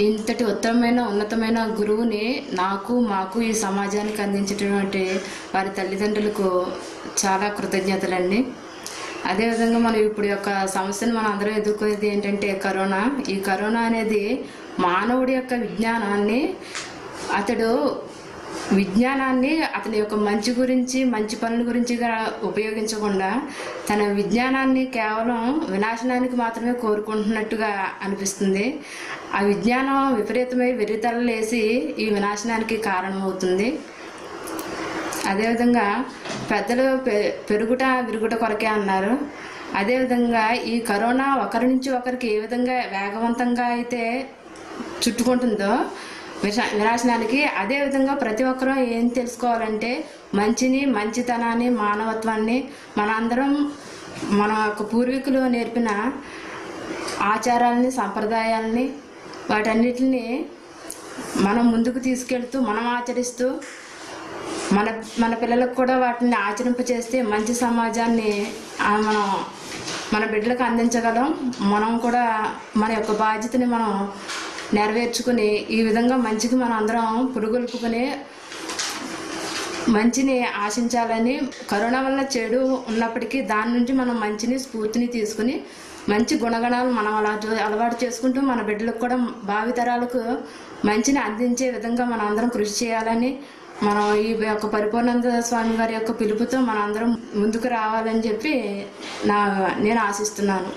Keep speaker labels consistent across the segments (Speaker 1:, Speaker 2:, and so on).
Speaker 1: ఇంతటి ఉత్తమమైన ఉన్నతమైన గురువుని నాకు మాకు ఈ సమాజానికి అందించినటువంటి వారి తల్లిదండ్రులకు చాలా కృతజ్ఞతలండి. అదేవిధంగా మనం ఇప్పుడు యొక్క సమస్యను మనం అందరం ఎదుర్కొనేది ఏంటంటే కరోనా. ఈ కరోనా అనేది మానవుడి యొక్క విజ్ఞానాన్ని అతడు విజ్ఞానాన్ని అతని యొక్క మంచి గురించి మంచి పనుల గురించి ఉపయోగించకుండా తన విజ్ఞానాన్ని కేవలం వినాశనానికి మాత్రమే కోరుకుంటున్నట్టుగా అనిపిస్తుంది. ఆ విజ్ఞానం విపరీతమై వెర్రితలలేసి ఈ వినాశనానికి కారణమవుతుంది. అదేవిధంగా పెద్దలు పె- పెరుగుట విరుగుట కొరకే అన్నారు. అదేవిధంగా ఈ కరోనా ఒకరి నుంచి ఒకరికి ఏ విధంగా వేగవంతంగా అయితే చుట్టుకుంటుందో వినాశనానికి అదేవిధంగా ప్రతి ఒక్కరూ ఏం తెలుసుకోవాలంటే మంచిని మంచితనాన్ని మానవత్వాన్ని మనందరం మన యొక్క పూర్వీకులు నేర్పిన ఆచారాలని సంప్రదాయాలని వాటన్నిటిని మనం ముందుకు తీసుకెళ్తూ మనం ఆచరిస్తూ మన మన పిల్లలకు కూడా వాటిని ఆచరింపచేస్తే మంచి సమాజాన్ని మనం మన బిడ్డలకు అందించగలం. మనం కూడా మన యొక్క బాధ్యతని మనం నెరవేర్చుకుని ఈ విధంగా మంచికి మనం అందరం పురుగొల్పుకుని మంచిని ఆశించాలని కరోనా వల్ల చెడు ఉన్నప్పటికీ దాని నుంచి మనం మంచిని స్ఫూర్తిని తీసుకుని మంచి గుణగణాలు మనం అలా అలవాటు చేసుకుంటూ మన బిడ్డలకు కూడా భావితరాలకు మంచిని అందించే విధంగా మనం అందరం కృషి చేయాలని మనం ఈ యొక్క పరిపూర్ణానంద స్వామి గారి యొక్క పిలుపుతో మనం అందరం ముందుకు రావాలని చెప్పి నా నేను ఆశిస్తున్నాను.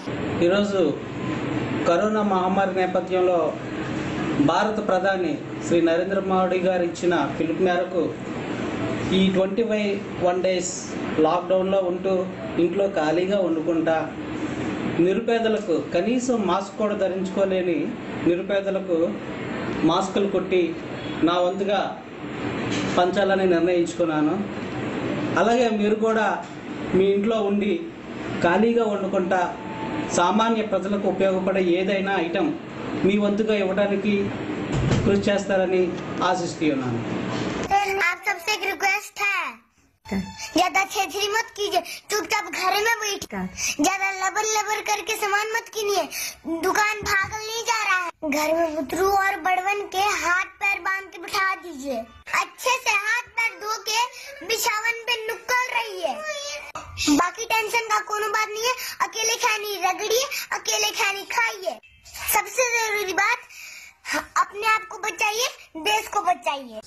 Speaker 2: ఈరోజు కరోనా మహమ్మారి నేపథ్యంలో భారత ప్రధాని శ్రీ నరేంద్ర మోడీ గారు ఇచ్చిన పిలుపు మేరకు ఈ ట్వంటీ ఫైవ్ వన్ డేస్ లాక్డౌన్లో ఉంటూ ఇంట్లో ఖాళీగా వండుకుంటా నిరుపేదలకు కనీసం మాస్క్ కూడా ధరించుకోలేని నిరుపేదలకు మాస్కులు కొట్టి నా వంతుగా పంచాలని నిర్ణయించుకున్నాను. అలాగే మీరు కూడా మీ ఇంట్లో ఉండి ఖాళీగా వండుకుంటా సామాన్య ప్రజలకు ఉపయోగపడే ఏదైనా ఐటెం మీ వంతుగా ఇవ్వడానికి కృషి చేస్తారని ఆశిస్తున్నాను
Speaker 3: आप सबसे एक रिक्वेस्ट है ज्यादा छेछरी मत कीजिए चुपचाप घर में बैठ कर ज्यादा लबर लबर करके सामान मत कीनिए दुकान भागल नहीं जा रहा है घर में बुतरू और बड़वन के हाथ पैर बांध के बिठा दीजिए अच्छे से हाथ पैर धो के बिछावन पे नुक्कल रहिए बाकी टेंशन का कोनो बात नहीं है अकेले खानी रगड़िए अकेले खानी खाइए सबसे ज़रूरी बात अपने आप को बचाइए देश को बचाइए।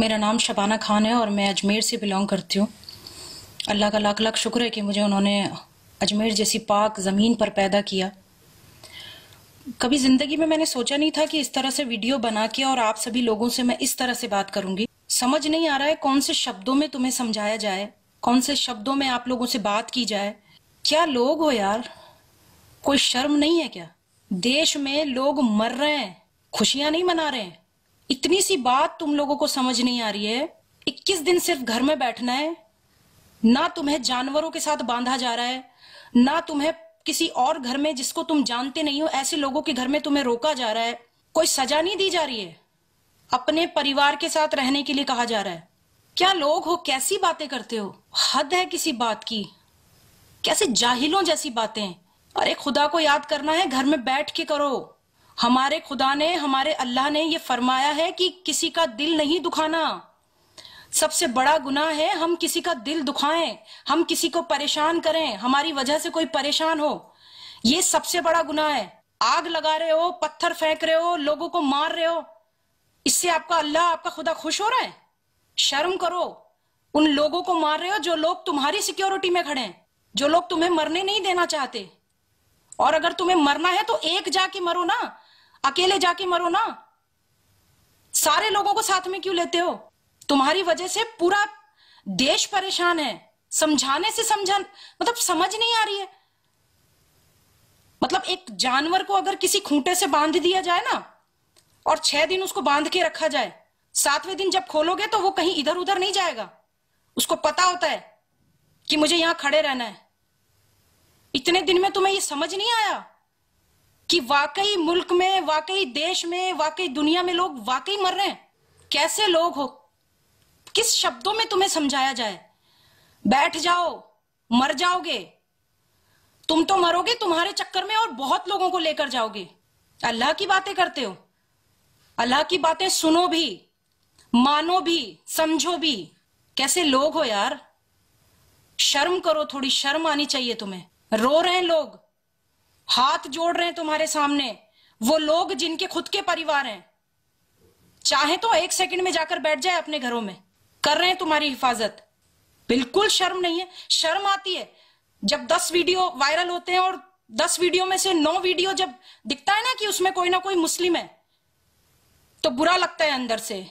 Speaker 4: मेरा नाम शबाना खान है और मैं अजमेर से बिलोंग करती हूँ। अल्लाह का लाख लाख शुक्र है कि मुझे उन्होंने अजमेर जैसी पाक ज़मीन पर पैदा किया। कभी ज़िंदगी में मैंने सोचा नहीं था कि इस तरह से वीडियो बना के और आप सभी लोगों से मैं इस तरह से बात करूँगी। समझ नहीं आ रहा है कौन से शब्दों में तुम्हें समझाया जाए, कौन से शब्दों में आप लोगों से बात की जाए। क्या लोग हो यार? कोई शर्म नहीं है क्या? देश में लोग मर रहे हैं, खुशियाँ नहीं मना रहे हैं। इतनी सी बात तुम लोगों को समझ नहीं आ रही है। 21 दिन सिर्फ़ घर में बैठना है, ना तुम्हें जानवरों के साथ बांधा जा रहा है ना तुम्हें किसी और घर में जिसको तुम जानते नहीं हो, ऐसे लोगों के घर में तुम्हें रोका जा रहा है। कोई सजा नहीं दी जा रही है। अपने परिवार के साथ रहने के लिए कहा जा रहा है। क्या लोग हो, कैसी बातें करते हो? हद है किसी बात की। कैसे जाहिलों जैसी बातें। अरे खुदा को याद करना है, घर में बैठ के करो। हमारे खुदा ने, हमारे अल्लाह ने ये फरमाया है कि किसी का दिल नहीं दुखाना। सबसे बड़ा गुनाह है, हम किसी का दिल दुखाएँ, हम किसी को परेशान करें, हमारी वजह से कोई परेशान हो। ये सबसे बड़ा गुनाह है। आग लगा रहे हो, पत्थर फेंक रहे हो, लोगों को मार रहे हो। इससे आपका अल्लाह आपका खुदा खुश हो रहा है? शर्म करो। उन लोगों को मार रहे हो जो लोग तुम्हारी सिक्योरिटी में खड़े हैं, जो लोग तुम्हें मरने नहीं देना चाहते। और अगर तुम्हें मरना है तो एक जाके मरो ना, अकेले जाके मरो ना। सारे लोगों को साथ में क्यों लेते हो? तुम्हारी वजह से पूरा देश परेशान है। समझाने से समझा मतलब समझ नहीं आ रही है। मतलब एक जानवर को अगर किसी खूंटे से बाँध दिया जाए ना, और छह दिन उसको बाँध के रखा जाए, सातवें दिन जब खोलोगे तो वो कहीं इधर उधर नहीं जाएगा। उसको पता होता है कि मुझे यहाँ खड़े रहना है। इतने दिन में तुम्हें ये समझ नहीं आया कि वाकई मुल्क में, वाकई देश में, वाकई दुनिया में लोग वाकई मर रहे हैं? कैसे लोग हो? किस शब्दों में तुम्हें समझाया जाए? बैठ जाओ, मर जाओगे। तुम तो मरोगे तुम्हारे चक्कर में और बहुत लोगों को लेकर जाओगे। अल्लाह की बातें करते हो। अल्लाह की बातें सुनो भी, मानो भी, समझो भी। कैसे लोग हो यार? शर्म करो, थोड़ी शर्म आनी चाहिए तुम्हें। रो रहे हैं लोग। हाथ जोड़ रहे हैं तुम्हारे सामने। वो लोग जिनके खुद के परिवार हैं। चाहे तो एक सेकंड में जाकर बैठ जाए अपने घरों में। कर रहे हैं तुम्हारी हिफाजत। बिल्कुल शर्म नहीं है, शर्म आती है। जब दस वीडियो वायरल होते हैं और दस वीडियो में से नौ वीडियो जब दिखता है ना कि उसमें कोई ना कोई मुस्लिम है तो बुरा लगता है अंदर से।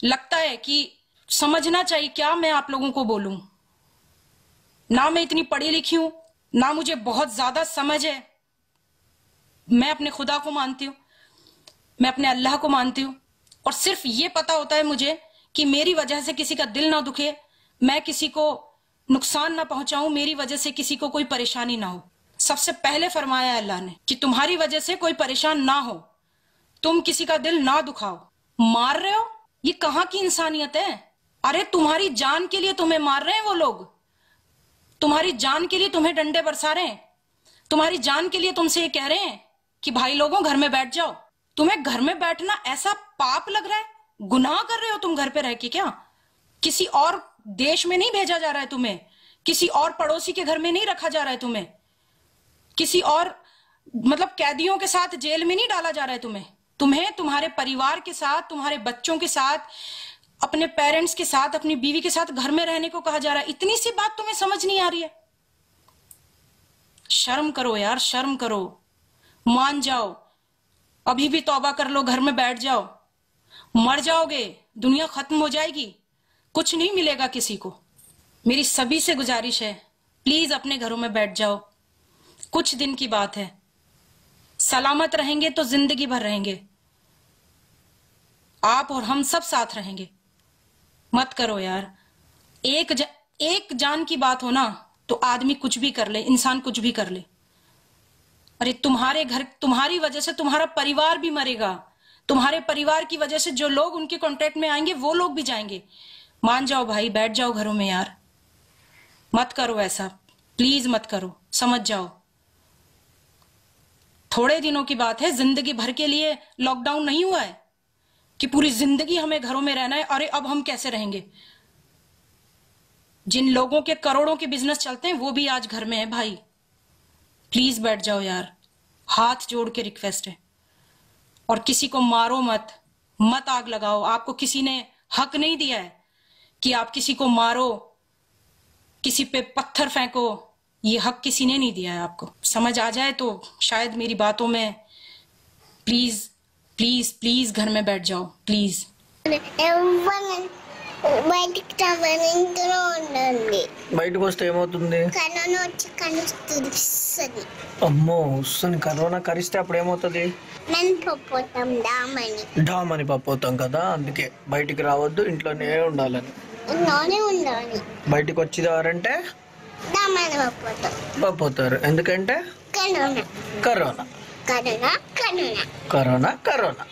Speaker 4: लगता है कि समझना चाहिए, क्या मैं आप लोगों को बोलूँ? ना मैं इतनी पढ़ी लिखी हूँ, ना मुझे बहुत ज़्यादा समझ है। मैं अपने खुदा को मानती हूँ, मैं अपने अल्लाह को मानती हूँ। और सिर्फ़ ये पता होता है मुझे कि मेरी वजह से किसी का दिल ना दुखे, मैं किसी को नुकसान ना पहुंचाऊं, मेरी वजह से किसी को कोई परेशानी ना हो। सबसे पहले फरमाया अल्लाह ने कि तुम्हारी वजह से कोई परेशान ना हो, तुम किसी का दिल ना दुखाओ। मार रहे हो? ये कहाँ की इंसानियत है? अरे तुम्हारी जान के लिए तुम्हें मार रहे हैं वो लोग। तुम्हारी जान के लिए तुम्हें डंडे बरसा रहे हैं। तुम्हारी जान के लिए तुमसे ये कह रहे हैं कि भाई लोगों, घर में बैठ जाओ। तुम्हें घर में बैठना ऐसा पाप लग रहा है? गुनाह कर रहे हो तुम घर पे रह के क्या? किसी और देश में नहीं भेजा जा रहा है तुम्हें? किसी और पड़ोसी के घर में नहीं रखा जा रहा है तुम्हें? किसी और मतलब कैदियों के साथ जेल में नहीं डाला जा रहा है तुम्हें? तुम्हें तुम्हारे परिवार के साथ, तुम्हारे बच्चों के साथ, अपने पेरेंट्स के साथ, अपनी बीवी के साथ घर में रहने को कहा जा रहा है। इतनी सी बात तुम्हें समझ नहीं आ रही है। शर्म करो यार, शर्म करो। मान जाओ। अभी भी तौबा कर लो, घर में बैठ जाओ। मर जाओगे दुनिया खत्म हो जाएगी। कुछ नहीं मिलेगा किसी को। मेरी सभी से गुजारिश है प्लीज़ अपने घरों में बैठ जाओ। कुछ दिन की बात है। सलामत रहेंगे तो ज़िंदगी भर रहेंगे। आप और हम सब साथ रहेंगे। मत करो यार। एक ज, एक जान की बात हो ना तो आदमी कुछ भी कर ले इंसान कुछ भी कर ले। अरे तुम्हारे घर तुम्हारी वजह से तुम्हारा परिवार भी मरेगा। तुम्हारे परिवार की वजह से जो लोग उनके कांटेक्ट में आएँगे, वो लोग भी जाएँगे। मान जाओ भाई, बैठ जाओ घरों में यार। मत करो ऐसा। प्लीज़ मत करो। समझ जाओ। थोड़े दिनों की बात है, ज़िंदगी भर के लिए लॉकडाउन नहीं हुआ है कि पूरी ज़िंदगी हमें घरों में रहना है, अरे अब हम कैसे रहेंगे? जिन लोगों के करोड़ों के बिज़नेस चलते हैं, वो भी आज घर में है भाई। प्लीज़ बैठ जाओ यार। हाथ जोड़ के रिक्वेस्ट है। और किसी को मारो मत मत आग लगाओ। आपको किसी ने हक नहीं दिया है कि आप किसी को मारो, किसी पे पत्थर फेंको। ये हक किसी ने नहीं दिया है आपको। समझ आ जाए तो शायद मेरी बातों में प्लीज़ प्लीज़ प्लीज़ घर में बैठ जाओ। प्लीज़
Speaker 3: బయటికి ఇంట్లో ఉండండి.
Speaker 5: బయటకు వస్తే ఏమవుతుంది?
Speaker 3: కరోనా వచ్చి కలుస్తుంది
Speaker 5: అమ్మో వస్తుంది. కరోనా కరిస్తే అప్పుడు ఏమవుతుంది? డామ్ అని పడిపోతాం కదా అందుకే బయటికి రావద్దు ఇంట్లోనే ఉండాలని.
Speaker 3: ఇంట్లోనే ఉండాలి.
Speaker 5: బయటికి వచ్చేదారంటే పడిపోతారు ఎందుకంటే?
Speaker 3: Corona.
Speaker 5: Corona.
Speaker 3: Corona corona.
Speaker 5: Corona corona.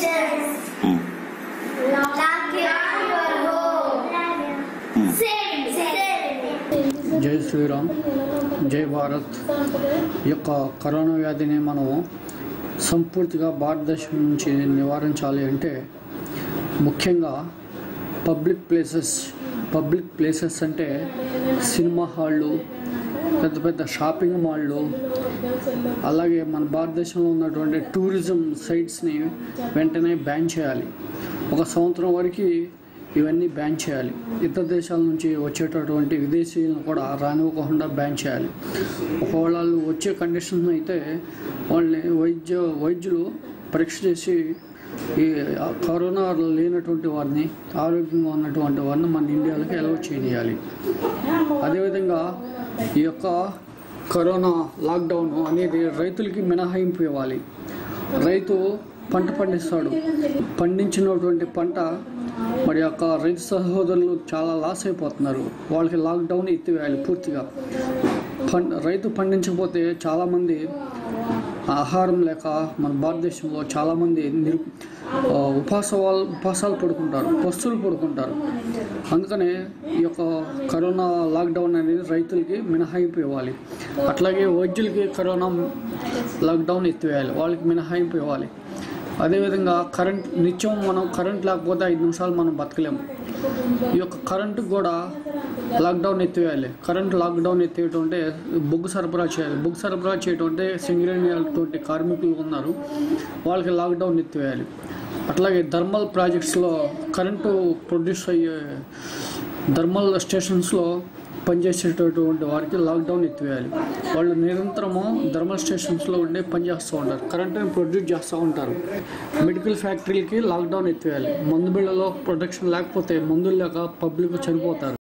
Speaker 3: Take your home. Same. Same.
Speaker 6: జై శ్రీరామ్ జై భారత్ ఈ యొక్క కరోనా వ్యాధిని మనం సంపూర్తిగా భారతదేశం నుంచి నివారించాలి అంటే ముఖ్యంగా పబ్లిక్ ప్లేసెస్ పబ్లిక్ ప్లేసెస్ అంటే సినిమా హాళ్ళు పెద్ద పెద్ద షాపింగ్ మాళ్ళు అలాగే మన భారతదేశంలో ఉన్నటువంటి టూరిజం సైట్స్ని వెంటనే బ్యాన్ చేయాలి. ఒక సంవత్సరం వరకు ఇవన్నీ బ్యాన్ చేయాలి. ఇతర దేశాల నుంచి వచ్చేటటువంటి విదేశీయులను కూడా రానివ్వకుండా బ్యాన్ చేయాలి. ఒకవేళ వాళ్ళు వచ్చే కండిషన్ అయితే వాళ్ళని వైద్య వైద్యులు పరీక్ష చేసి ఈ కరోనా లేనటువంటి వారిని ఆరోగ్యంగా ఉన్నటువంటి వారిని మన ఇండియాలోకి ఎలవ చేయాలి అదేవిధంగా ఈ యొక్క కరోనా లాక్డౌన్ అనేది రైతులకి మినహాయింపు ఇవ్వాలి. రైతు పంట పండిస్తాడు. పండించినటువంటి పంట మరి యొక్క రైతు సహోదరులు చాలా లాస్ అయిపోతున్నారు. వాళ్ళకి లాక్డౌన్ ఎత్తివేయాలి పూర్తిగా. పం రైతు పండించకపోతే చాలామంది ఆహారం లేక మన భారతదేశంలో చాలామంది నిరు ఉపాసవాలు ఉపాసాలు పడుకుంటారు పస్తులు పడుకుంటారు. అందుకనే ఈ యొక్క కరోనా లాక్డౌన్ అనేది రైతులకి మినహాయింపు ఇవ్వాలి. అట్లాగే వైద్యులకి కరోనా లాక్డౌన్ ఎత్తివేయాలి. వాళ్ళకి మినహాయింపు ఇవ్వాలి. అదేవిధంగా కరెంట్ నిత్యం మనం కరెంట్ లేకపోతే ఐదు నిమిషాలు మనం బతకలేము. ఈ యొక్క కరెంటు కూడా లాక్డౌన్ ఎత్తివేయాలి. కరెంట్ లాక్డౌన్ ఎత్తివేయటం అంటే బొగ్గు సరఫరా చేయాలి. బొగ్గు సరఫరా చేయటం అంటే సింగరేణితోటి కార్మికులు ఉన్నారు. వాళ్ళకి లాక్డౌన్ ఎత్తివేయాలి. అట్లాగే థర్మల్ ప్రాజెక్ట్స్లో కరెంటు ప్రొడ్యూస్ అయ్యే థర్మల్ స్టేషన్స్లో పనిచేసేటటువంటి వారికి లాక్డౌన్ ఎత్తివేయాలి. వాళ్ళు నిరంతరము థర్మల్ స్టేషన్స్లో ఉండే పనిచేస్తూ ఉంటారు. కరెంటుని ప్రొడ్యూస్ చేస్తూ ఉంటారు. మెడికల్ ఫ్యాక్టరీలకి లాక్డౌన్ ఎత్తివేయాలి. మందు బిళ్ళలో ప్రొడక్షన్ లేకపోతే మందులు లేక పబ్లిక్ చనిపోతారు.